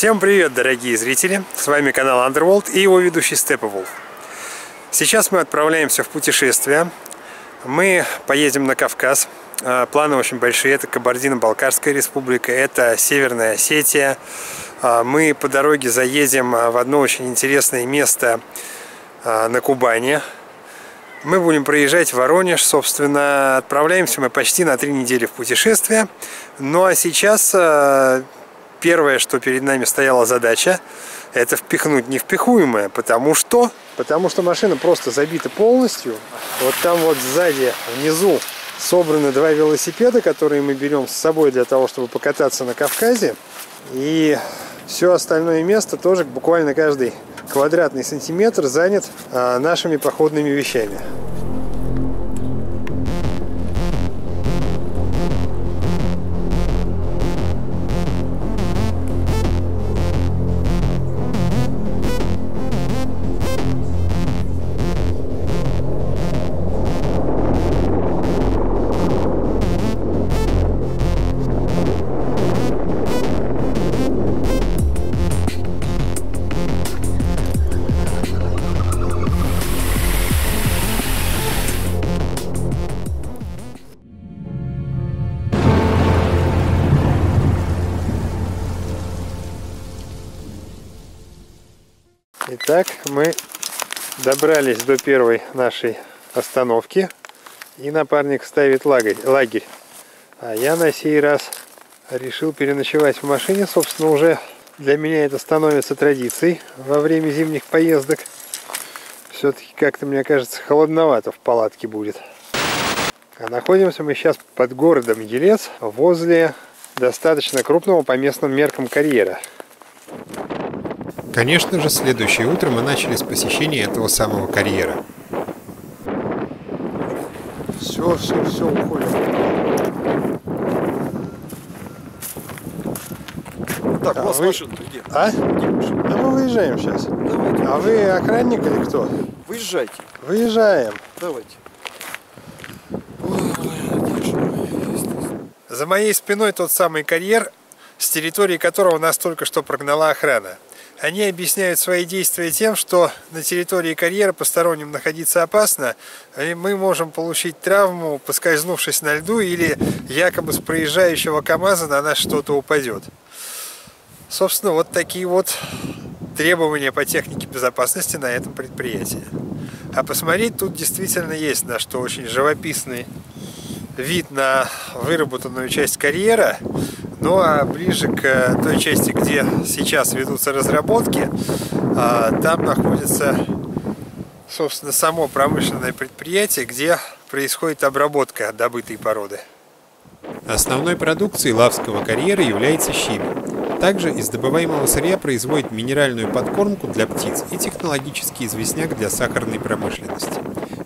Всем привет, дорогие зрители! С вами канал Underworld и его ведущий Степоволф. Сейчас мы отправляемся в путешествие. Мы поедем на Кавказ. А, планы очень большие. Это Кабардино-Балкарская республика, это Северная Осетия. А, мы по дороге заедем в одно очень интересное место а, на Кубани. Мы будем проезжать в Воронеж, собственно, отправляемся мы почти на три недели в путешествие. Ну а сейчас первое, что перед нами стояла задача, это впихнуть невпихуемое, потому что, потому что машина просто забита полностью. Вот там вот сзади, внизу, собраны два велосипеда, которые мы берем с собой для того, чтобы покататься на Кавказе. И все остальное место тоже буквально каждый квадратный сантиметр занят а, нашими походными вещами. Итак, мы добрались до первой нашей остановки. И напарник ставит лагерь. лагерь. А я на сей раз решил переночевать в машине. Собственно, уже для меня это становится традицией во время зимних поездок. Все-таки как-то, мне кажется, холодновато в палатке будет. А находимся мы сейчас под городом Елец, возле достаточно крупного по местным меркам карьера. Конечно же, следующее утро мы начали с посещения этого самого карьера. Все, все, все, уходим. Так, а у вас вы... машина где? А? Где машина? Да мы выезжаем сейчас. Давайте. А вы охранник или кто? Выезжайте. Выезжаем. Давайте. За моей спиной тот самый карьер, с территории которого нас только что прогнала охрана. Они объясняют свои действия тем, что на территории карьера посторонним находиться опасно, и мы можем получить травму, поскользнувшись на льду, или якобы с проезжающего КАМАЗа на нас что-то упадет. Собственно, вот такие вот требования по технике безопасности на этом предприятии. А посмотреть тут действительно есть на что очень живописный вид на выработанную часть карьера. Ну а ближе к той части, где сейчас ведутся разработки, а, там находится, собственно, само промышленное предприятие, где происходит обработка добытой породы. Основной продукцией лавского карьера является щебень. Также из добываемого сырья производит минеральную подкормку для птиц и технологический известняк для сахарной промышленности.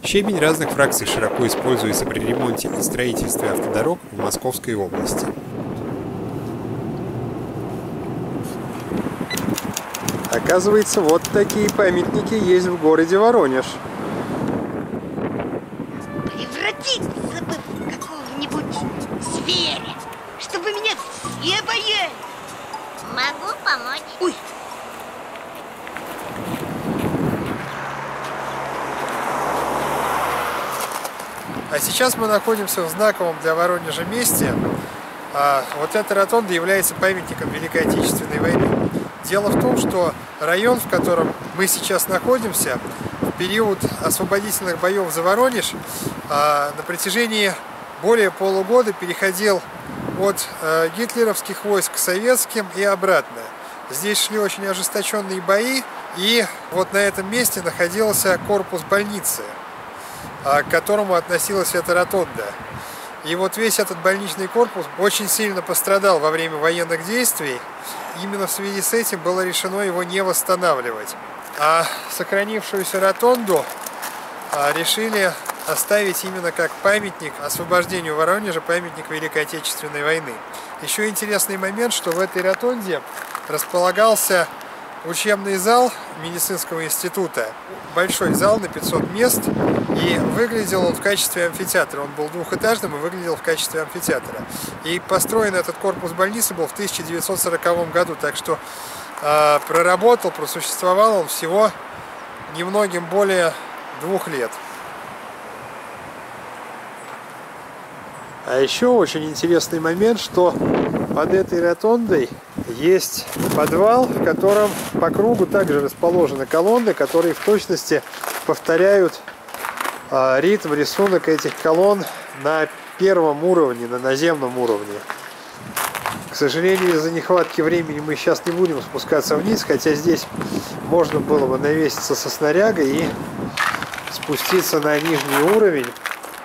Щебень разных фракций широко используется при ремонте и строительстве автодорог в Московской области. Оказывается, вот такие памятники есть в городе Воронеж. Превратиться бы в какого-нибудь зверя, чтобы меня все боялись. Могу помочь. Ой, А сейчас мы находимся в знаковом для Воронежа месте. А вот эта ротонда является памятником Великой Отечественной войны. Дело в том, что район, в котором мы сейчас находимся, в период освободительных боев за Воронеж а, на протяжении более полугода переходил от а, гитлеровских войск к советским и обратно. Здесь шли очень ожесточенные бои, и вот на этом месте находился корпус больницы, а, к которому относилась эта ротонда. И вот весь этот больничный корпус очень сильно пострадал во время военных действий. Именно в связи с этим было решено его не восстанавливать. А сохранившуюся ротонду а, решили оставить именно как памятник освобождению Воронежа, памятник Великой Отечественной войны. Еще интересный момент, что в этой ротонде располагался учебный зал медицинского института. Большой зал на 500 мест. И выглядел он в качестве амфитеатра. Он был двухэтажным и выглядел в качестве амфитеатра. И построен этот корпус больницы был в 1940 году. Так что а, проработал, просуществовал он всего немногим более двух лет. А еще очень интересный момент, что под этой ротондой есть подвал, в котором по кругу также расположены колонны, которые в точности повторяют э, ритм, рисунок этих колонн на первом уровне, на наземном уровне. К сожалению, из-за нехватки времени мы сейчас не будем спускаться вниз, хотя здесь можно было бы навеситься со снаряга и спуститься на нижний уровень,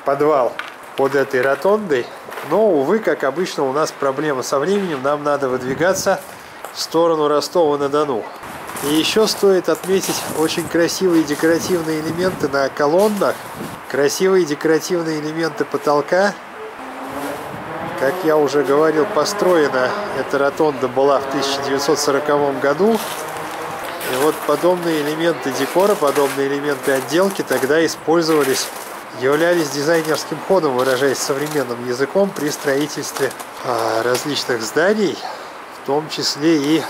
подвал под этой ротондой. Но, увы, как обычно, у нас проблема со временем. Нам надо выдвигаться в сторону Ростова-на-Дону. И еще стоит отметить очень красивые декоративные элементы на колоннах, красивые декоративные элементы потолка. Как я уже говорил, построена эта ротонда была в 1940 году. И вот подобные элементы декора, подобные элементы отделки тогда использовались являлись дизайнерским ходом, выражаясь современным языком, при строительстве а, различных зданий, в том числе и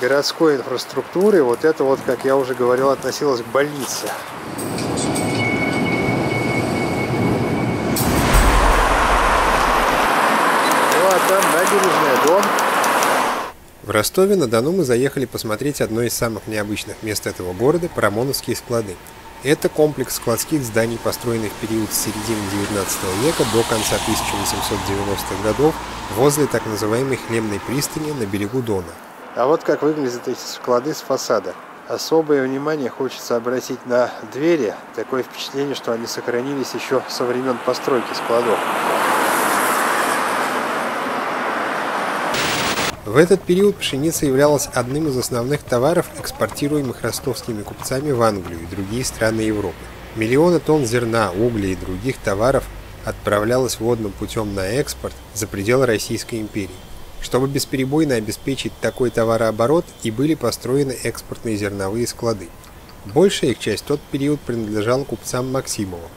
городской инфраструктуры. Вот это вот, как я уже говорил, относилось к больнице. Ну а там набережная, дом. В Ростове-на-Дону мы заехали посмотреть одно из самых необычных мест этого города – Парамоновские склады. Это комплекс складских зданий, построенных в период с середины 19 века до конца 1890-х годов возле так называемой Хлебной пристани на берегу Дона. А вот как выглядят эти склады с фасада. Особое внимание хочется обратить на двери. Такое впечатление, что они сохранились еще со времен постройки складов. В этот период пшеница являлась одним из основных товаров, экспортируемых ростовскими купцами в Англию и другие страны Европы. Миллионы тонн зерна, угля и других товаров отправлялось водным путем на экспорт за пределы Российской империи. Чтобы бесперебойно обеспечить такой товарооборот и были построены экспортные зерновые склады. Большая их часть в тот период принадлежала купцам Максимовым,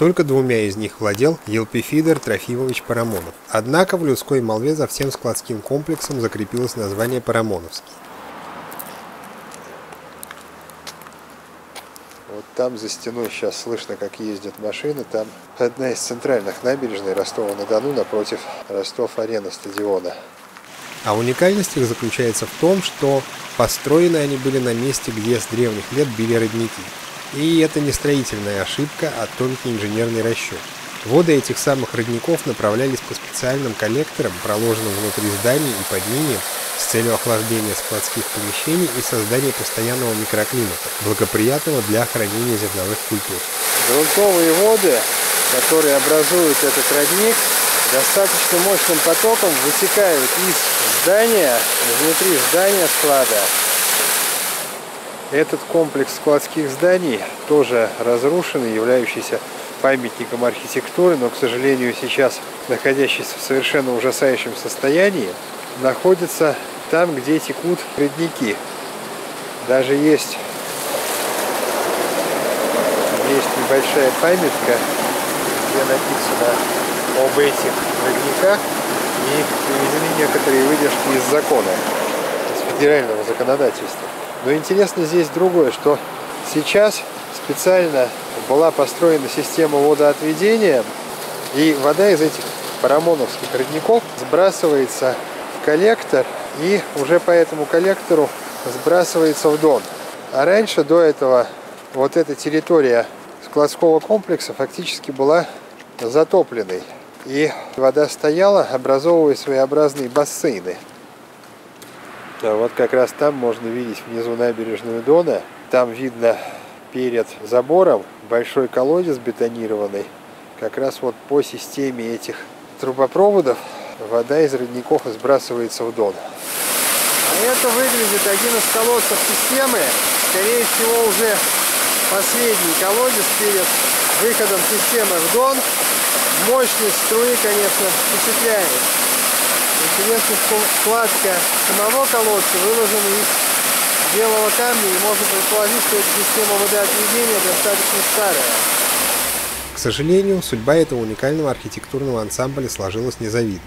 только двумя из них владел Елпифидор Трофимович Парамонов. Однако в людской молве за всем складским комплексом закрепилось название Парамоновский. Вот там за стеной сейчас слышно, как ездят машины. Там одна из центральных набережных Ростова-на-Дону напротив Ростов-арена стадиона. А уникальность их заключается в том, что построены они были на месте, где с древних лет били родники. И это не строительная ошибка, а тонкий инженерный расчет. Воды этих самых родников направлялись по специальным коллекторам, проложенным внутри зданий и под ними, с целью охлаждения складских помещений и создания постоянного микроклимата, благоприятного для хранения зерновых культур. Грунтовые воды, которые образуют этот родник, достаточно мощным потоком вытекают из здания, внутри здания склада этот комплекс складских зданий тоже разрушенный, являющийся памятником архитектуры, но, к сожалению, сейчас находящийся в совершенно ужасающем состоянии, находится там, где текут родники. Даже есть, есть небольшая памятка, где написано об этих родниках и привезли некоторые выдержки из закона, из федерального законодательства. Но интересно здесь другое, что сейчас специально была построена система водоотведения, и вода из этих парамоновских родников сбрасывается в коллектор, и уже по этому коллектору сбрасывается в Дон. А раньше, до этого, вот эта территория складского комплекса фактически была затопленной. И вода стояла, образовывая своеобразные бассейны. Да, вот как раз там можно видеть внизу набережную Дона. Там видно перед забором большой колодец бетонированный. Как раз вот по системе этих трубопроводов вода из родников сбрасывается в Дон. А это выглядит один из колодцев системы. Скорее всего уже последний колодец перед выходом системы в Дон. Мощность струи, конечно, впечатляет. Интересно, что складка самого колодца выложена из белого камня, и можно предположить, что эта система водоотведения достаточно старая. К сожалению, судьба этого уникального архитектурного ансамбля сложилась незавидно.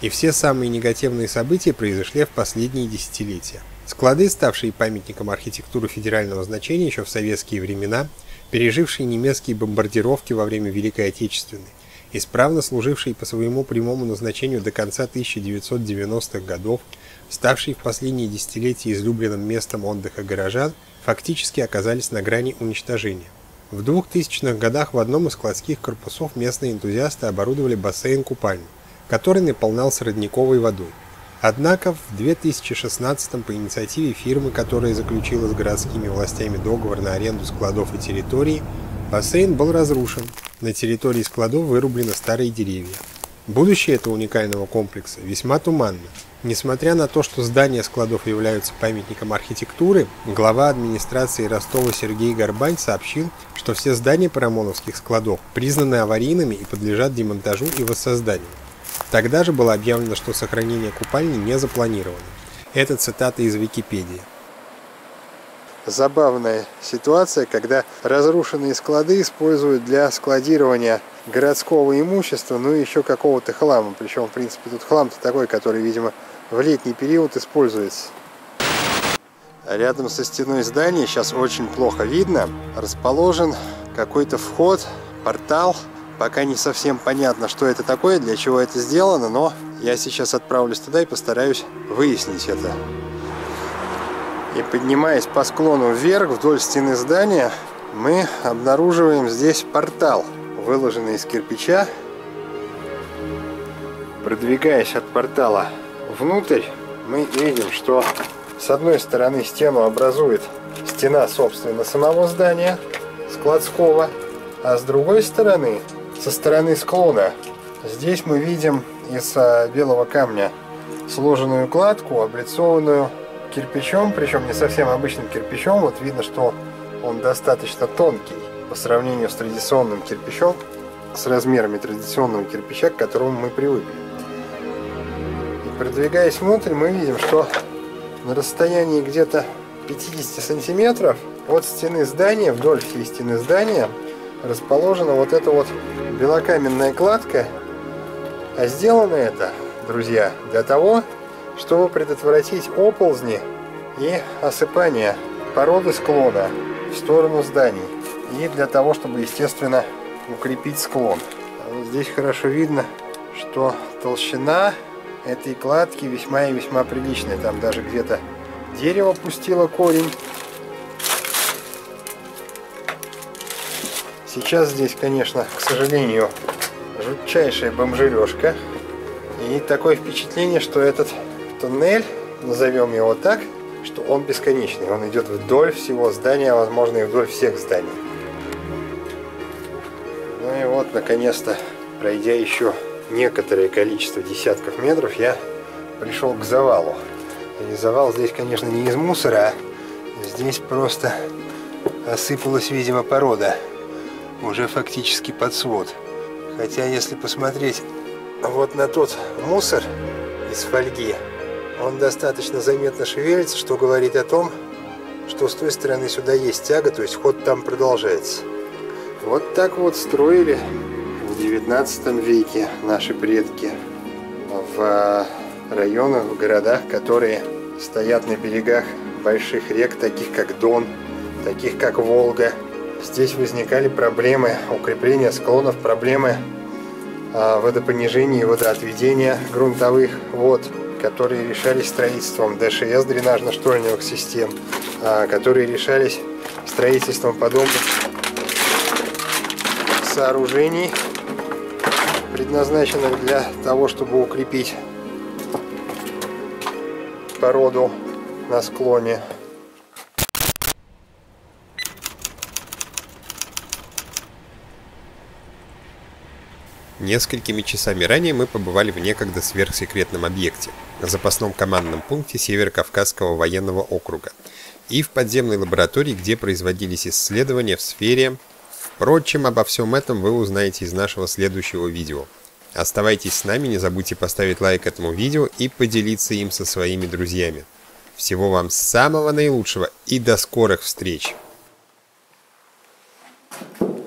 И все самые негативные события произошли в последние десятилетия. Склады, ставшие памятником архитектуры федерального значения еще в советские времена, пережившие немецкие бомбардировки во время Великой Отечественной, исправно служившие по своему прямому назначению до конца 1990-х годов, ставшие в последние десятилетия излюбленным местом отдыха горожан, фактически оказались на грани уничтожения. В 2000-х годах в одном из складских корпусов местные энтузиасты оборудовали бассейн-купальню, который наполнялся родниковой водой. Однако в 2016 по инициативе фирмы, которая заключила с городскими властями договор на аренду складов и территорий, бассейн был разрушен. На территории складов вырублены старые деревья. Будущее этого уникального комплекса весьма туманно. Несмотря на то, что здания складов являются памятником архитектуры, глава администрации Ростова Сергей Горбань сообщил, что все здания парамоновских складов признаны аварийными и подлежат демонтажу и воссозданию. Тогда же было объявлено, что сохранение купальни не запланировано. Это цитата из Википедии. Забавная ситуация, когда разрушенные склады используют для складирования городского имущества, ну и еще какого-то хлама. Причем, в принципе, тут хлам-то такой, который, видимо, в летний период используется. Рядом со стеной здания, сейчас очень плохо видно, расположен какой-то вход, портал, Пока не совсем понятно, что это такое, для чего это сделано, но я сейчас отправлюсь туда и постараюсь выяснить это. И поднимаясь по склону вверх вдоль стены здания, мы обнаруживаем здесь портал, выложенный из кирпича. Продвигаясь от портала внутрь, мы видим, что с одной стороны стену образует стена, собственно, самого здания складского, а с другой стороны со стороны склона. Здесь мы видим из а, белого камня сложенную кладку, облицованную кирпичом, причем не совсем обычным кирпичом. Вот видно, что он достаточно тонкий по сравнению с традиционным кирпичом, с размерами традиционного кирпича, к которому мы привыкли. И продвигаясь внутрь, мы видим, что на расстоянии где-то 50 сантиметров от стены здания, вдоль всей стены здания, расположена вот эта вот белокаменная кладка. А сделано это, друзья, для того, чтобы предотвратить оползни и осыпание породы склона в сторону зданий. И для того, чтобы, естественно, укрепить склон. А здесь хорошо видно, что толщина этой кладки весьма и весьма приличная. Там даже где-то дерево пустило корень. Сейчас здесь, конечно, к сожалению, жутчайшая бомжережка. И такое впечатление, что этот туннель, назовем его так, что он бесконечный. Он идет вдоль всего здания, возможно, и вдоль всех зданий. Ну и вот, наконец-то, пройдя еще некоторое количество десятков метров, я пришел к завалу. И завал здесь, конечно, не из мусора, а здесь просто осыпалась, видимо, порода уже фактически под свод. Хотя если посмотреть вот на тот мусор из фольги, он достаточно заметно шевелится, что говорит о том, что с той стороны сюда есть тяга, то есть ход там продолжается. Вот так вот строили в 19 веке наши предки в районах, в городах, которые стоят на берегах больших рек, таких как Дон, таких как Волга, Здесь возникали проблемы укрепления склонов, проблемы а, водопонижения и водоотведения грунтовых вод, которые решались строительством ДШС, дренажно-штольневых систем, а, которые решались строительством подобных сооружений, предназначенных для того, чтобы укрепить породу на склоне. Несколькими часами ранее мы побывали в некогда сверхсекретном объекте, на запасном командном пункте Северо-Кавказского военного округа и в подземной лаборатории, где производились исследования в сфере... Впрочем, обо всем этом вы узнаете из нашего следующего видео. Оставайтесь с нами, не забудьте поставить лайк этому видео и поделиться им со своими друзьями. Всего вам самого наилучшего и до скорых встреч! Thank you.